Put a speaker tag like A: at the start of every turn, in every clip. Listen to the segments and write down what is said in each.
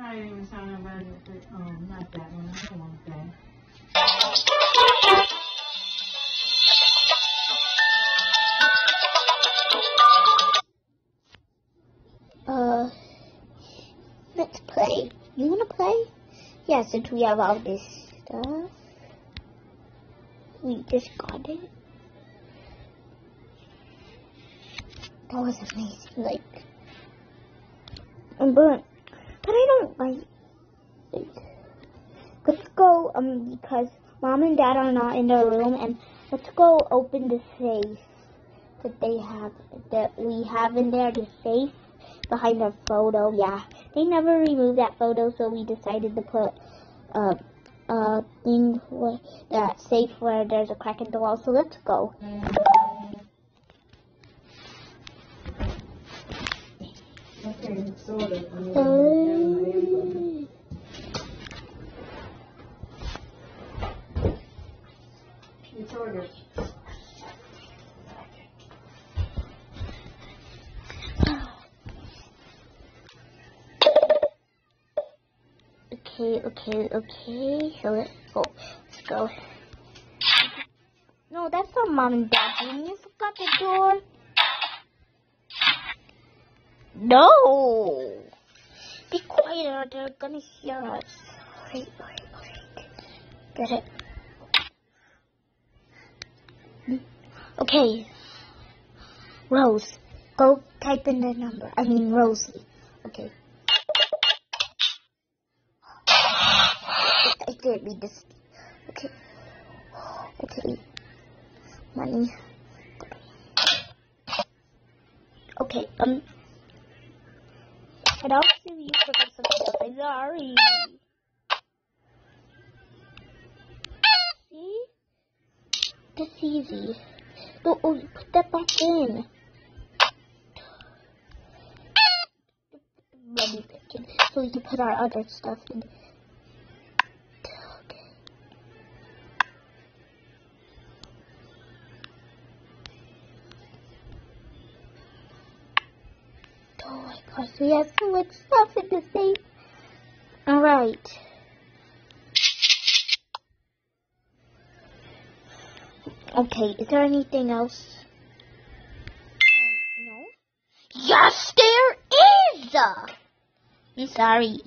A: Not even talking about it, but, um, not that one. I don't want that.
B: Uh, let's play. You wanna play? Yeah, since we have all this stuff. We just got it. That was amazing. Like, I'm but, but I don't like. like let's go. Um, because mom and dad are not in their room, and let's go open the safe that they have that we have in there. The safe behind the photo. Yeah, they never removed that photo, so we decided to put uh, a thing where, that safe where there's a crack in the wall. So let's go.
A: Okay, sort of. Sort of.
B: Okay, okay, okay. So let's go. Let's go. No, that's not mom and dad. You forgot the door. No. Be quiet or they're gonna hear us. Wait, wait, wait. Get it? Okay. Rose, go type in the number. I mean Rosie. Okay. I did read this. Okay. Okay. Money. Okay, um. Don't see you forgot something. I'm sorry. See? That's easy. No, oh, you put that. Back in so we can put our other stuff in. We have so much stuff in the safe. Alright. Okay, is there anything else? Um, no? Yes, there is! I'm sorry.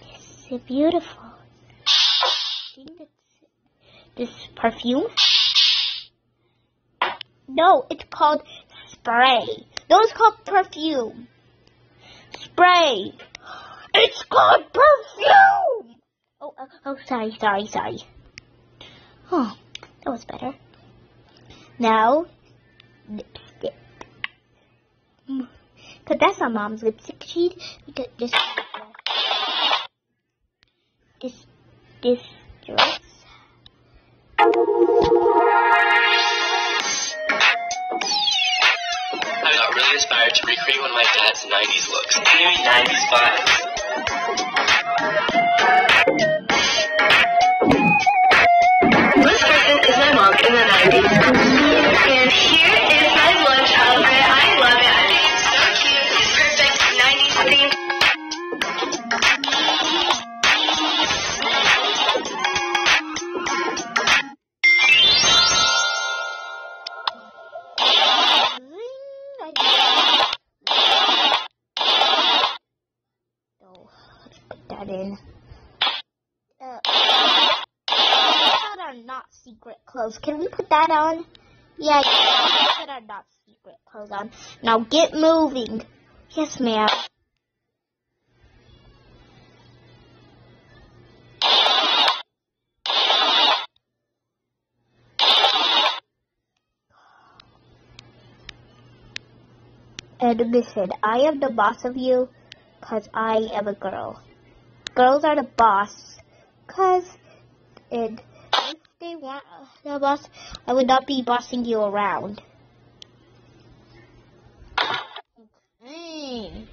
B: This is beautiful. This perfume. No, it's called spray. It's called perfume. Spray. It's called perfume. Oh, oh, oh, sorry, sorry, sorry. Oh, that was better. Now, lipstick. Mm, Cause that's not mom's lipstick. She got this, this, this dress.
C: Really inspired to recreate one of my dad's 90s looks. Maybe 90s vibes.
B: Clothes. Can we put that on? Yeah, that are not secret clothes on. Now get moving. Yes, ma'am. And listen, I am the boss of you because I am a girl. Girls are the boss because and they want the boss, I would not be bossing you around. Okay.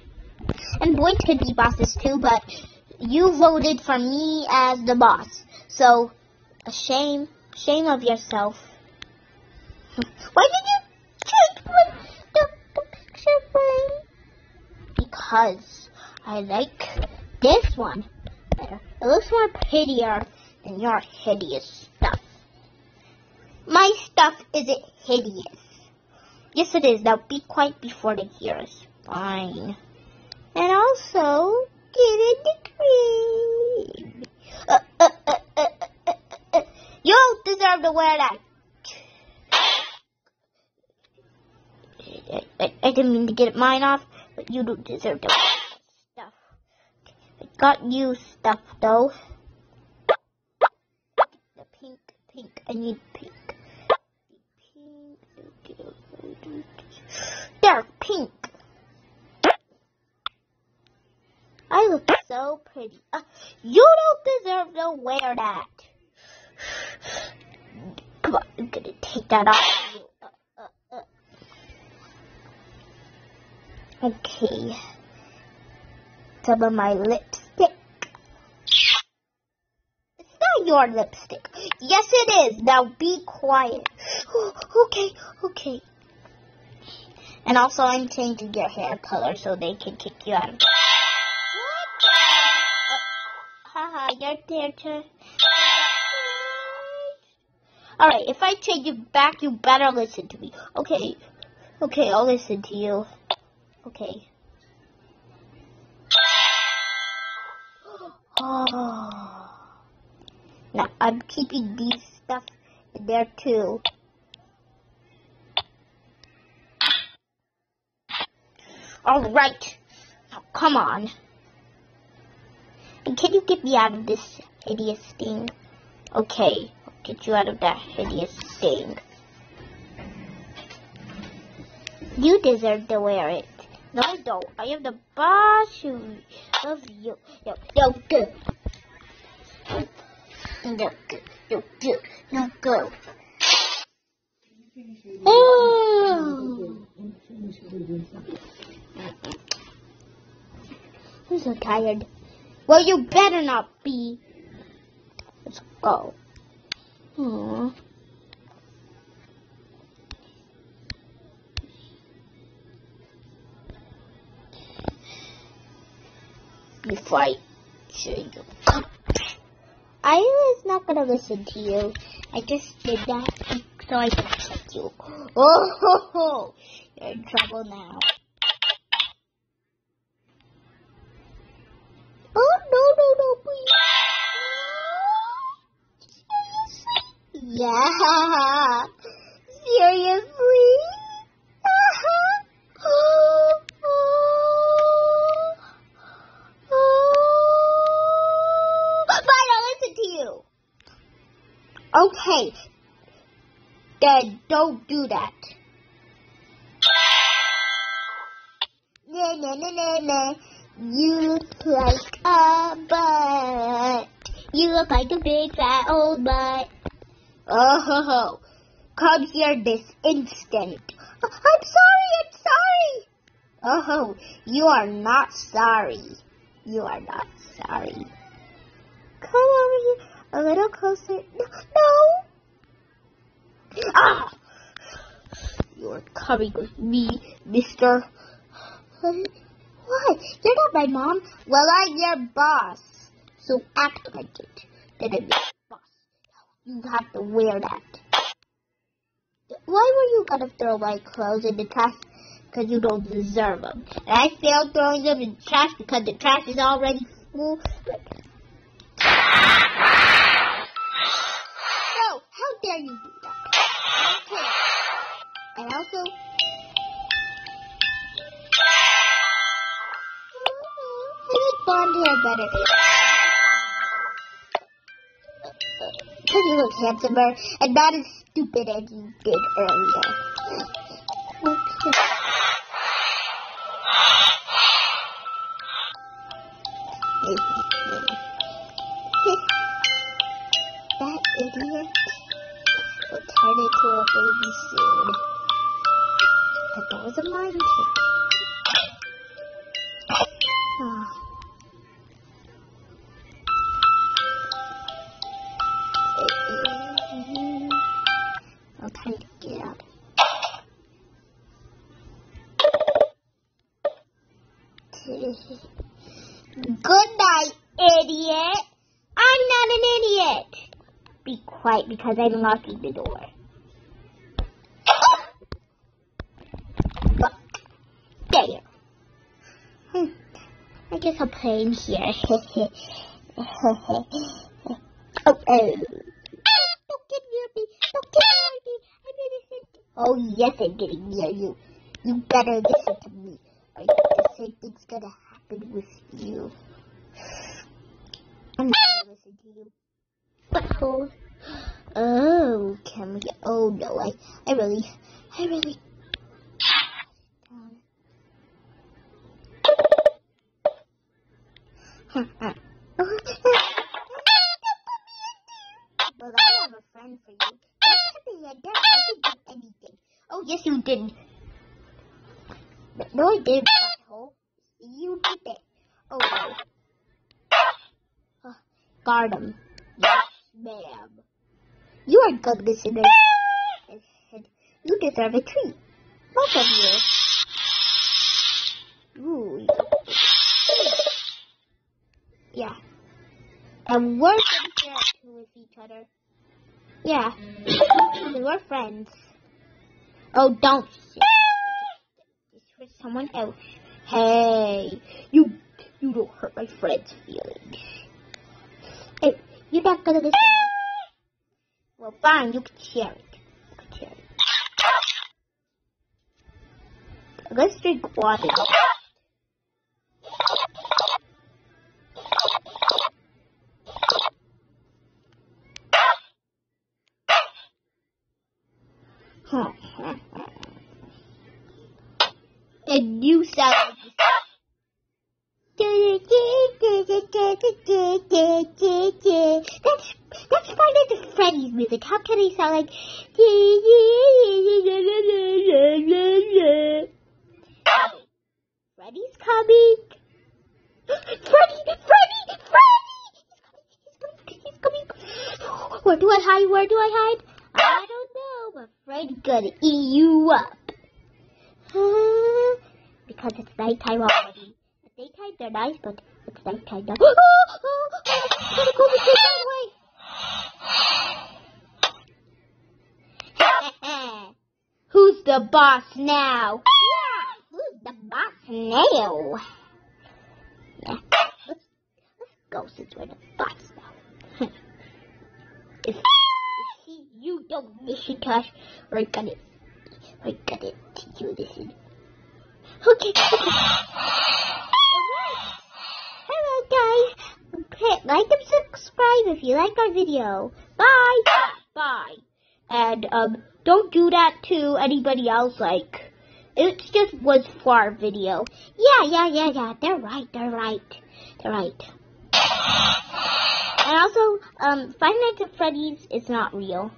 B: And boys could be bosses too, but you voted for me as the boss. So, a shame, shame of yourself. Why did you change my, the, the picture frame? Because I like this one better. It looks more prettier than your hideous. My stuff isn't hideous. Yes, it is. Now be quiet before they hear us. Fine. And also, get it the cream. Uh, uh, uh, uh, uh, uh, uh. You deserve to wear that. I, I, I didn't mean to get mine off, but you don't deserve to stuff. I got you stuff, though. The pink, pink. I need. Pink. There, pink. I look so pretty. Uh, you don't deserve to wear that. Come on, I'm gonna take that off. Uh, uh, uh. Okay. Some of my lipstick. It's not your lipstick. Yes, it is. Now be quiet. okay, okay. And also, I'm changing your hair color so they can kick you out Haha, you're there to. Alright, if I change you back, you better listen to me. Okay. Okay, I'll listen to you. Okay. Oh. Now, I'm keeping these stuff in there too. Alright. Now, come on. And can you get me out of this hideous thing? Okay, I'll get you out of that hideous thing. You deserve to wear it. No, I don't. I am the boss of you. No, no, go. No, go. No, go. No, go. Oh. I'm so tired. Well, you better not be. Let's go. Aww. Before I show you. I was not gonna listen to you. I just did that so I can check you. Oh, ho, ho. you're in trouble now. Okay. Then don't do that. You look like a butt. You look like a big fat old butt. Oh ho ho. Come here this instant. I'm sorry, I'm sorry. Oh ho. You are not sorry. You are not sorry. Come over here a little closer. No. no. Ah! Coming with me, mister. What? You're not my mom. Well, I'm your boss. So act like it. Then I'm your boss. You have to wear that. Why were you gonna throw my clothes in the trash? Because you don't deserve them. And I failed throwing them in the trash because the trash is already full. No, how dare you. Also, I like blonde hair better. Because you look handsomer and not as stupid as you did earlier. Good night, idiot. I'm not an idiot. Be quiet because I'm locking the door. There. Hmm. I guess I'll play in here. oh, oh. Oh, yes, I'm getting near you. You better listen to me. Or same thing's gonna happen with you. I'm not gonna listen to you. Oh, oh, can we? get? Oh no, I, I really, I really. well, I have a friend for you. Don't put me in. I didn't do anything. Oh, yes, you did. No, I did, butthole. You did it. Oh, no. Uh, guard him. Yes, ma'am. You are good listener. You deserve a treat. Both of you. Ooh. Yeah. And we're gonna with each other. Yeah. we're friends. Oh, don't. It's for someone else. Hey, you you don't hurt my friend's feelings. 哎，有点疙瘩的。我爸你就不舔了，不舔了。Let's drink water. That's that's part of the Freddy's music. How can he sound like? Freddy's coming. Freddy, Freddy, Freddy! He's coming, he's coming. Where do I hide? Where do I hide? I don't know, but Freddy's gonna eat you up. because it's nighttime already. At daytime they're nice, but it's nighttime now. Gotta go the same way. Who's the boss now? Yeah, who's the boss now? Yeah, let's, let's go since we're the boss now. if, if he, you don't listen to us, we're gonna, we're gonna teach you listen. Okay. Guys. Hit like and subscribe if you like our video. Bye. Bye. And um, don't do that to anybody else. Like, it just was for our video. Yeah, yeah, yeah, yeah. They're right. They're right. They're right. And also, um, Five Nights at Freddy's is not real.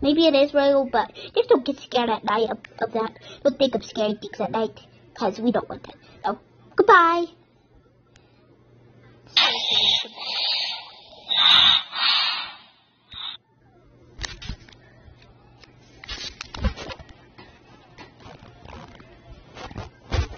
B: Maybe it is real, but just don't get scared at night of, of that. Don't think of scary things at night, because we don't want that. So, goodbye. Thank you.